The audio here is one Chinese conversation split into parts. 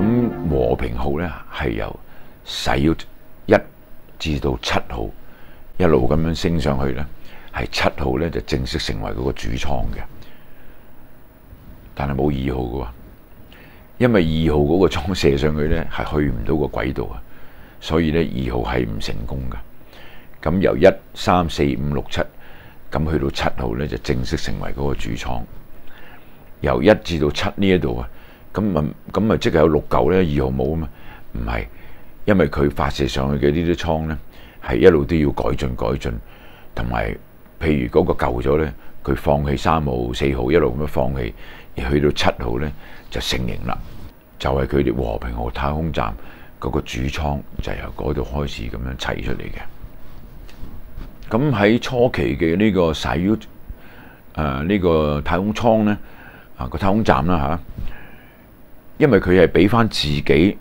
咁和平號咧係由 s a 一至到七號一路咁樣升上去咧，係七號咧就正式成為嗰個主艙嘅，但係冇二號嘅喎，因為二號嗰個艙射上去咧係去唔到個軌道啊，所以咧二號係唔成功嘅。咁由一三四五六七咁去到七號咧就正式成為嗰個主艙。由一至到七呢一度啊，咁咪咁咪即係有六嚿咧，二號冇啊嘛？唔係，因為佢發射上去嘅呢啲艙咧，係一路都要改進改進，同埋譬如嗰個舊咗咧，佢放棄三號、四號一路咁樣放棄，而去到七號咧就成型啦，就係佢哋和平號太空站嗰個主艙就由嗰度開始咁樣砌出嚟嘅。咁喺初期嘅呢個 s a 呢個太空艙咧。啊個太空站啦嚇，因為佢係俾翻自己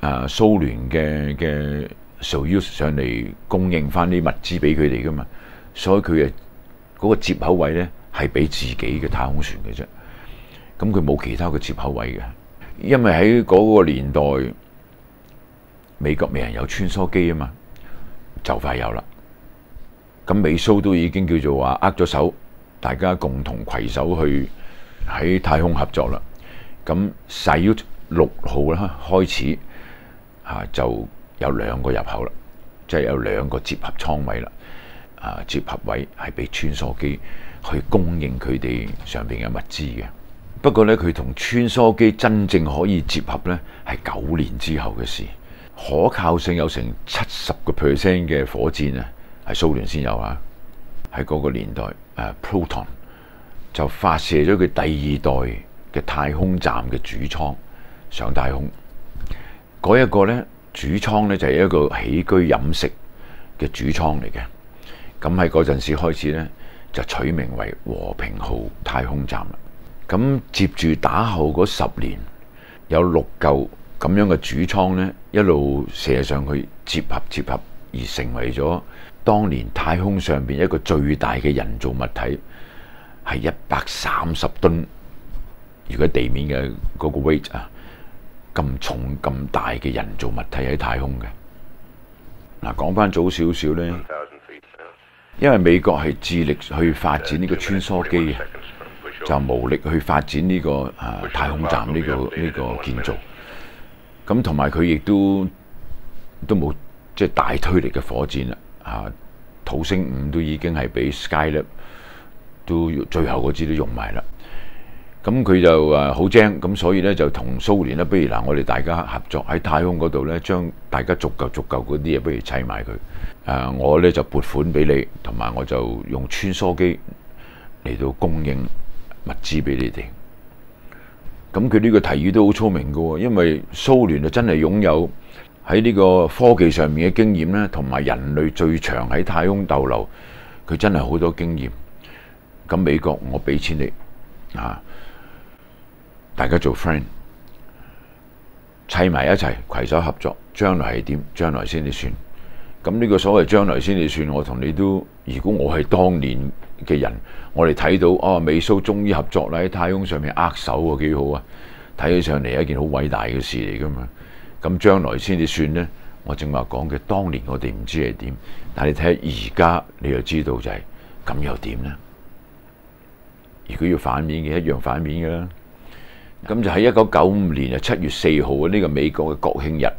啊蘇聯嘅嘅 Soyuz 上嚟供應翻啲物資俾佢哋噶嘛，所以佢誒嗰個接口位咧係俾自己嘅太空船嘅啫，咁佢冇其他嘅接口位嘅，因為喺嗰個年代美國未人有穿梭機啊嘛，就快有啦，咁美蘇都已經叫做話握咗手，大家共同攜手去。喺太空合作啦，咁使六號啦開始嚇就有兩個入口啦，即係有兩個接合倉位啦。啊，接合位係俾穿梭機去供應佢哋上邊嘅物資嘅。不過呢，佢同穿梭機真正可以接合呢，係九年之後嘅事。可靠性有成七十個 percent 嘅火箭啊，係蘇聯先有啊。喺嗰個年代，誒 Proton。就發射咗佢第二代嘅太空站嘅主艙上太空，嗰一個呢，主艙呢，就係一個起居飲食嘅主艙嚟嘅。咁喺嗰陣時開始呢，就取名為和平號太空站啦。咁接住打後嗰十年，有六嚿咁樣嘅主艙呢，一路射上去接合接合，而成為咗當年太空上邊一個最大嘅人造物體。係一百三十噸，如果地面嘅嗰個 weight 啊，咁重咁大嘅人造物體喺太空嘅。嗱，講翻早少少咧，因為美國係致力去發展呢個穿梭機，就無力去發展呢個啊太空站呢個呢個建造。咁同埋佢亦都都冇即係大推力嘅火箭啦。啊，土星五都已經係俾 Skylab。都最後嗰支都用埋啦，咁佢就誒好精，咁所以咧就同蘇聯咧，不如嗱我哋大家合作喺太空嗰度咧，將大家足夠足夠嗰啲嘢，不如砌埋佢。誒，我咧就撥款俾你，同埋我就用穿梭機嚟到供應物資俾你哋。咁佢呢個提議都好聰明㗎，因為蘇聯就真係擁有喺呢個科技上面嘅經驗咧，同埋人類最長喺太空逗留，佢真係好多經驗。咁美國我俾錢你啊，大家做 friend，砌埋一齊，攜手合作，將來係點？將來先至算。咁呢個所謂將來先至算，我同你都，如果我係當年嘅人，我哋睇到哦，美蘇終於合作啦，喺太空上面握手啊，幾好啊！睇起上嚟係一件好偉大嘅事嚟噶嘛。咁將來先至算呢？我正話講嘅，當年我哋唔知係點，但係你睇下而家，你就知道就係、是、咁又點呢？如果要反面嘅，一樣反面嘅啦。咁就喺一九九五年啊七月四號啊呢個美國嘅國慶日，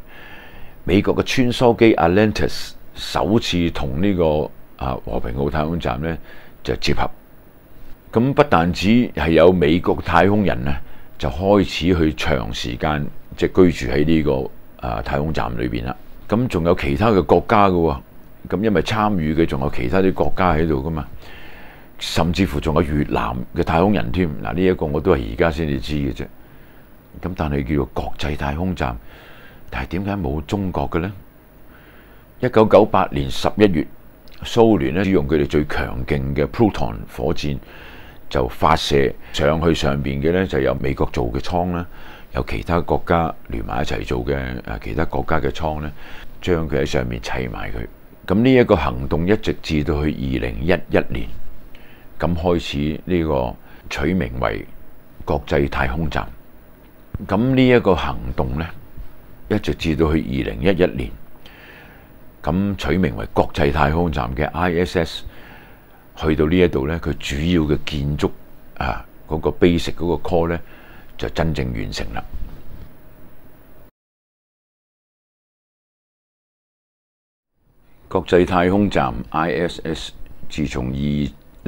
美國嘅穿梭機 Atlantis 首次同呢個啊和平號太空站咧就接合。咁不但止係有美國太空人啊，就開始去長時間即居住喺呢個啊太空站裏邊啦。咁仲有其他嘅國家嘅，咁因為參與嘅仲有其他啲國家喺度噶嘛。甚至乎仲有越南嘅太空人添，嗱呢一個我都係而家先至知嘅啫。咁但係叫做國際太空站，但係點解冇中國嘅呢？一九九八年十一月，蘇聯咧用佢哋最強勁嘅 Proton 火箭就發射上去上邊嘅呢，就有美國做嘅艙啦，有其他國家聯埋一齊做嘅誒其他國家嘅艙呢，將佢喺上面砌埋佢。咁呢一個行動一直至到去二零一一年。咁開始呢個取名為國際太空站。咁呢一個行動呢，一直至到去二零一一年，咁取名為國際太空站嘅 ISS，去到呢一度呢，佢主要嘅建築啊嗰個 basic 嗰個 core 呢，就真正完成啦。國際太空站 ISS 自從二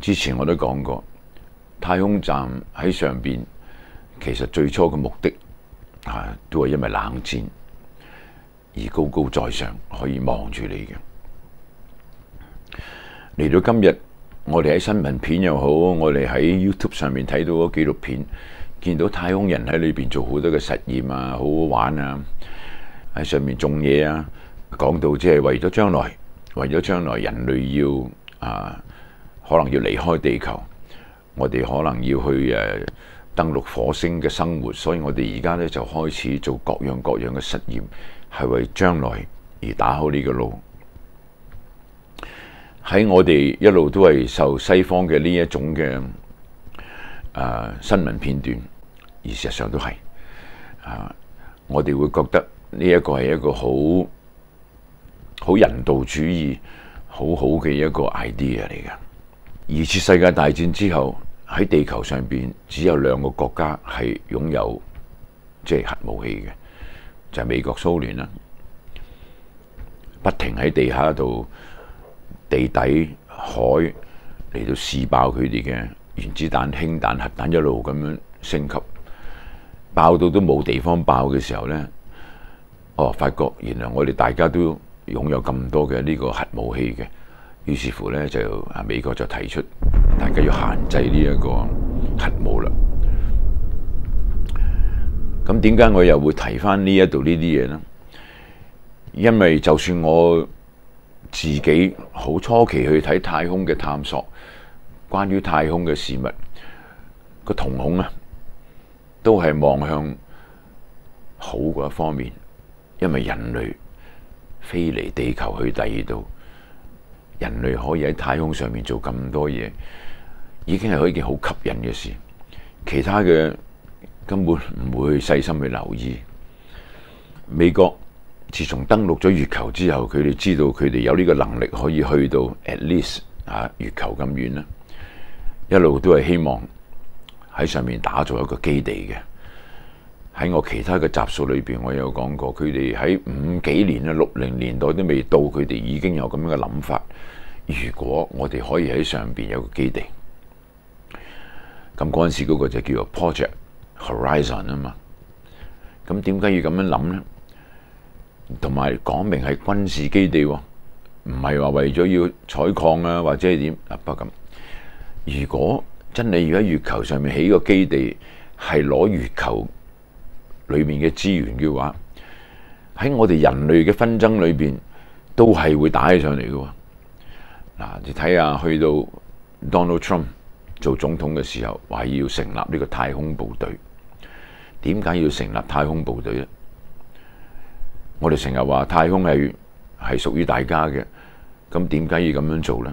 之前我都講過。太空站喺上边，其實最初嘅目的啊，都係因為冷戰而高高在上，可以望住你嘅。嚟到今日，我哋喺新聞片又好，我哋喺 YouTube 上面睇到嗰紀錄片，見到太空人喺裏邊做好多嘅實驗啊，好好玩啊，喺上面種嘢啊，講到即係為咗將來，為咗將來人類要啊，可能要離開地球。我哋可能要去誒登陸火星嘅生活，所以我哋而家咧就開始做各樣各樣嘅實驗，係為將來而打好呢個路。喺我哋一路都係受西方嘅呢一種嘅诶、新聞片段，而事實上都係啊，我哋會覺得呢一個係一個好好人道主義、好好嘅一個 idea 嚟嘅。二次世界大戰之後。喺地球上邊只有兩個國家係擁有即系核武器嘅，就係美國蘇聯啦，不停喺地下度地底海嚟到試爆佢哋嘅原子彈、氫彈、核彈，一路咁樣升級，爆到都冇地方爆嘅時候呢，哦，發覺原來我哋大家都擁有咁多嘅呢個核武器嘅。於是乎咧，就啊美國就提出大家要限制呢一個核武啦。咁點解我又會提翻呢一度呢啲嘢呢？因為就算我自己好初期去睇太空嘅探索，關於太空嘅事物，個瞳孔啊，都係望向好嗰一方面，因為人類飛離地球去第二度。人類可以喺太空上面做咁多嘢，已經係一件好吸引嘅事。其他嘅根本唔會細心去留意。美國自從登陸咗月球之後，佢哋知道佢哋有呢個能力可以去到 at least 啊月球咁遠啦，一路都係希望喺上面打造一個基地嘅。喺我其他嘅集數裏邊，我有講過，佢哋喺五幾年啊、六零年代都未到，佢哋已經有咁樣嘅諗法。如果我哋可以喺上邊有個基地，咁嗰陣時嗰個就叫做 Project Horizon 啊嘛。咁點解要咁樣諗呢？同埋講明係軍事基地，唔係話為咗要採礦啊，或者係點啊？不咁，如果真係要喺月球上面起個基地，係攞月球。裏面嘅資源嘅話，喺我哋人類嘅紛爭裏邊，都係會打起上嚟嘅。嗱，你睇下去到 Donald Trump 做總統嘅時候，話要成立呢個太空部隊。點解要成立太空部隊咧？我哋成日話太空係係屬於大家嘅，咁點解要咁樣做咧？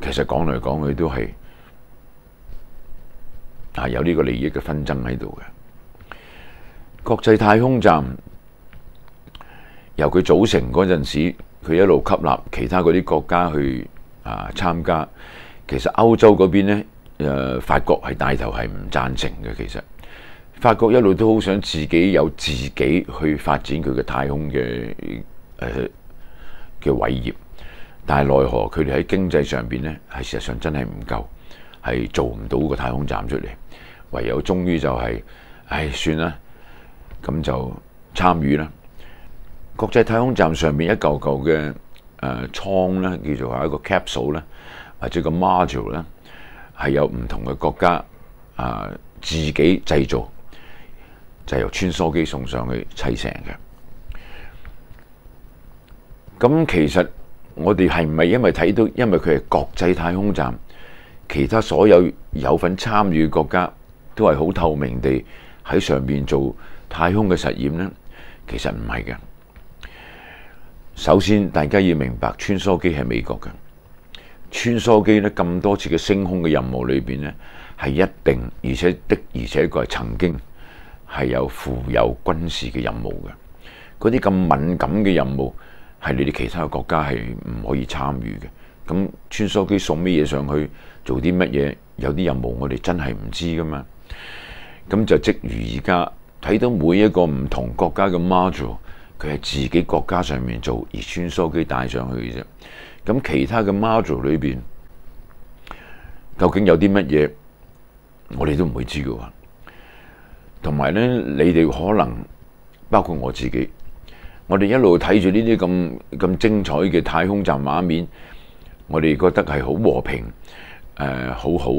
其實講嚟講去都係啊有呢個利益嘅紛爭喺度嘅。國際太空站由佢組成嗰陣時，佢一路吸納其他嗰啲國家去啊參加。其實歐洲嗰邊呢，誒法國係帶頭係唔贊成嘅。其實法國一路都好想自己有自己去發展佢嘅太空嘅誒嘅偉業，但係奈何佢哋喺經濟上邊咧，係事實上真係唔夠，係做唔到個太空站出嚟，唯有終於就係、唉，算啦，咁就參與啦。國際太空站上面一嚿嚿嘅誒艙咧，叫做係一個 capsule 咧，或者個 module 咧，係有唔同嘅國家啊、自己製造，就係、由穿梭機送上去砌成嘅。咁其實我哋係唔係因為睇到，因為佢係國際太空站，其他所有有份參與嘅國家都係好透明地喺上邊做太空嘅實驗呢？其實唔係嘅。首先，大家要明白穿梭機係美國嘅穿梭機咧，咁多次嘅升空嘅任務裏邊呢，係一定而且的而且確係曾經係有附有軍事嘅任務嘅。嗰啲咁敏感嘅任務。係你哋其他嘅國家係唔可以參與嘅。咁穿梭機送咩嘢上去，做啲乜嘢？有啲任務我哋真係唔知噶嘛。咁就即如而家睇到每一個唔同國家嘅 module，佢係自己國家上面做，而穿梭機帶上去嘅啫。咁其他嘅 module 裏邊究竟有啲乜嘢，我哋都唔會知嘅。同埋咧，你哋可能包括我自己。我哋一路睇住呢啲咁咁精彩嘅太空站畫面，我哋覺得係好和平，誒、好好。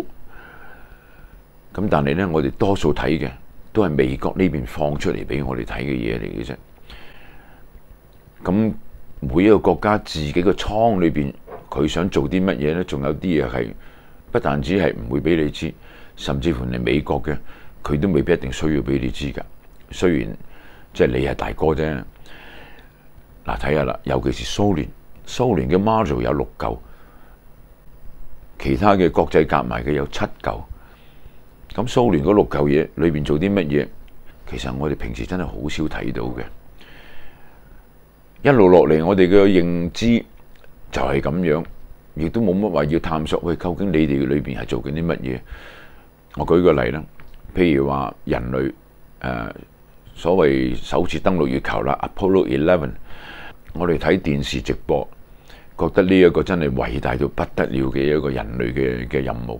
咁但係呢，我哋多數睇嘅都係美國呢邊放出嚟俾我哋睇嘅嘢嚟嘅啫。咁每一個國家自己個倉裏邊，佢想做啲乜嘢呢？仲有啲嘢係不但止係唔會俾你知，甚至乎你美國嘅，佢都未必一定需要俾你知噶。雖然即係你係大哥啫。嗱，睇下啦，尤其是蘇聯，蘇聯嘅 Marzo 有六嚿，其他嘅國際夾埋嘅有七嚿。咁蘇聯嗰六嚿嘢裏邊做啲乜嘢？其實我哋平時真係好少睇到嘅。一路落嚟，我哋嘅認知就係咁樣，亦都冇乜話要探索。喂，究竟你哋裏邊係做緊啲乜嘢？我舉個例啦，譬如話人類誒、所謂首次登陸月球啦，Apollo Eleven。我哋睇電視直播，覺得呢一個真係偉大到不得了嘅一個人類嘅嘅任務。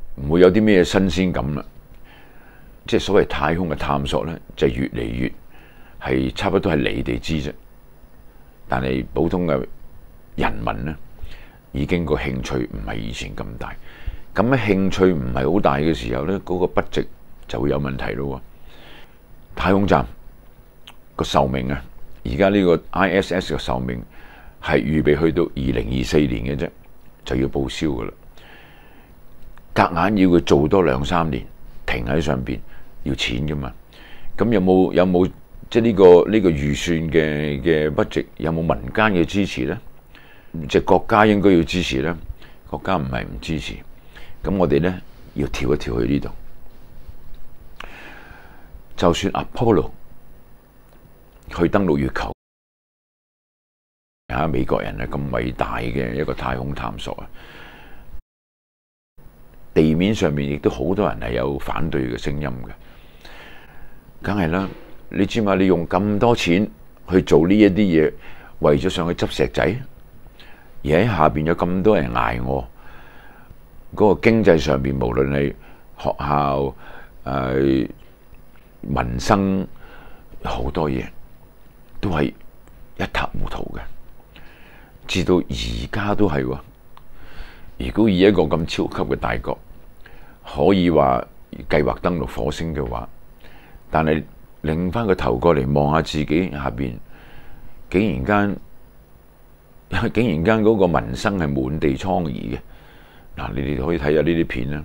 唔会有啲咩新鲜感啦。即系所谓太空嘅探索咧，就越嚟越系差不多系你哋知啫。但系普通嘅人民咧，已经个兴趣唔系以前咁大。咁嘅興趣唔系好大嘅时候咧，嗰個 budget 就会有问题咯。太空站个寿命啊！而家呢个 ISS 嘅寿命系预备去到二零二四年嘅啫，就要报销噶啦。隔硬要佢做多兩三年，停喺上邊要錢噶嘛？咁有冇有冇即係呢個呢個預算嘅嘅 budget 有冇民間嘅支持呢？即係國家應該要支持呢？國家唔係唔支持，咁我哋呢要跳一跳去呢度，就算 Apollo。去登陸月球，吓美國人啊咁偉大嘅一個太空探索啊！地面上面亦都好多人係有反對嘅聲音嘅，梗係啦！你知嘛？你用咁多錢去做呢一啲嘢，為咗上去執石仔，而喺下邊有咁多人挨餓，嗰個經濟上面，無論係學校、誒民生，好多嘢。都係一塌糊塗嘅，至到而家都係喎。如果以一個咁超級嘅大國，可以話計劃登陸火星嘅話，但係擰翻個頭過嚟望下自己下邊，竟然間 竟然間嗰個民生係滿地瘡痍嘅。嗱，你哋可以睇下呢啲片啦。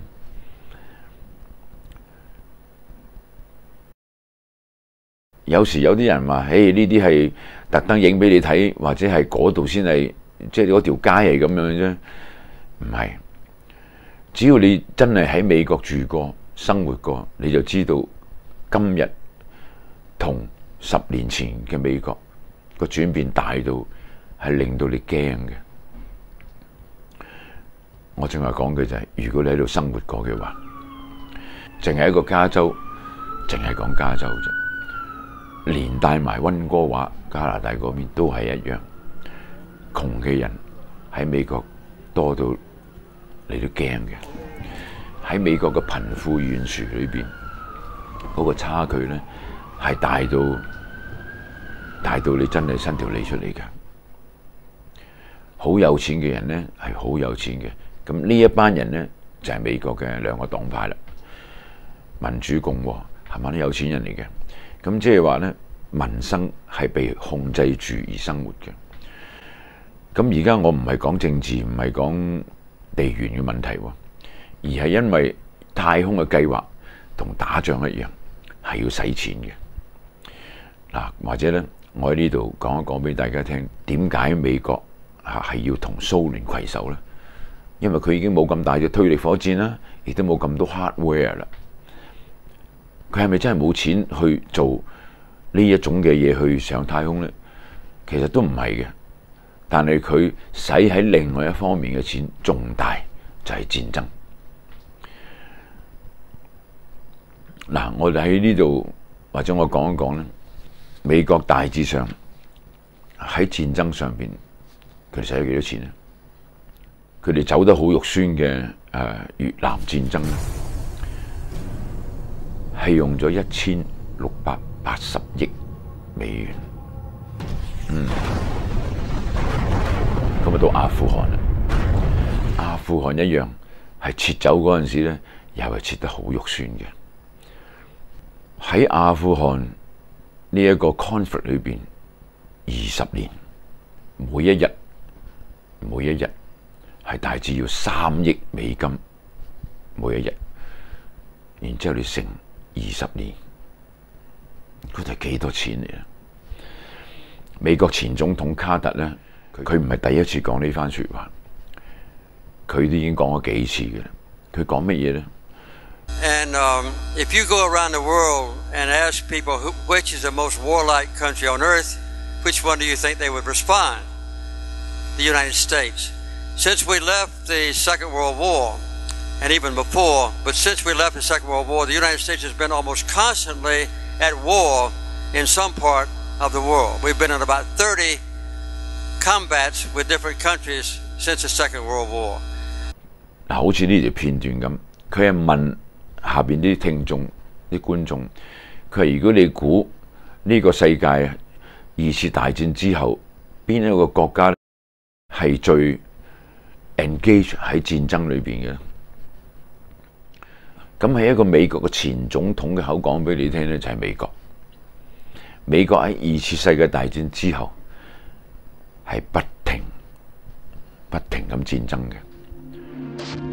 有時有啲人話，誒呢啲係特登影俾你睇，或者係嗰度先係，即係嗰條街係咁樣啫。唔係，只要你真係喺美國住過、生活過，你就知道今日同十年前嘅美國個轉變大到係令到你驚嘅。我正話講嘅就係，如果你喺度生活過嘅話，淨係一個加州，淨係講加州啫。連帶埋溫哥華、加拿大嗰邊都係一樣，窮嘅人喺美國多到你都驚嘅。喺美國嘅貧富懸殊裏邊，嗰個差距咧係大到大到你真係伸條脷出嚟嘅。好有錢嘅人咧係好有錢嘅，咁呢一班人咧就係美國嘅兩個黨派啦，民主共和係咪啲有錢人嚟嘅？咁即係話咧，民生係被控制住而生活嘅。咁而家我唔係講政治，唔係講地緣嘅問題，而係因為太空嘅計劃同打仗一樣，係要使錢嘅。嗱，或者咧，我喺呢度講一講俾大家聽，點解美國吓係要同蘇聯攜手咧？因為佢已經冇咁大嘅推力火箭啦，亦都冇咁多 hardware 啦。佢係咪真係冇錢去做呢一種嘅嘢去上太空呢？其實都唔係嘅，但係佢使喺另外一方面嘅錢仲大，就係戰爭。嗱，我哋喺呢度或者我講一講咧，美國大致上喺戰爭上边，佢使咗幾多錢咧？佢哋走得好肉酸嘅誒越南戰爭咧。係用咗一千六百八十億美元，嗯，到阿富汗啦，阿富汗一樣係撤走嗰陣時咧，又係撤得好肉酸嘅。喺阿富汗呢一個 conflict 裏邊，二十年，每一日每一日係大致要三億美金，每一日，然之後你成。二十年，佢哋幾多錢嚟啊？美國前總統卡特咧，佢唔系第一次讲呢番说话，佢都已经讲咗几次嘅啦。佢讲乜嘢咧？And if you go around the world and ask people which is the most warlike country on earth, which one do you think they would respond? The United States. Since we left the Second World War. And even before, but since we left the Second World War, the United States has been almost constantly at war in some part of the world. We've been in about 30 combats with different countries since the Second World War. 嗱，好似呢條片段咁，佢係問下邊啲聽眾、啲觀眾，佢話：如果你估呢個世界二次大戰之後，邊一個國家係最 engage 喺戰爭裏邊嘅？咁係一個美國嘅前總統嘅口講俾你聽咧，就係美國。美國喺二次世界大戰之後系不停不停咁战争嘅。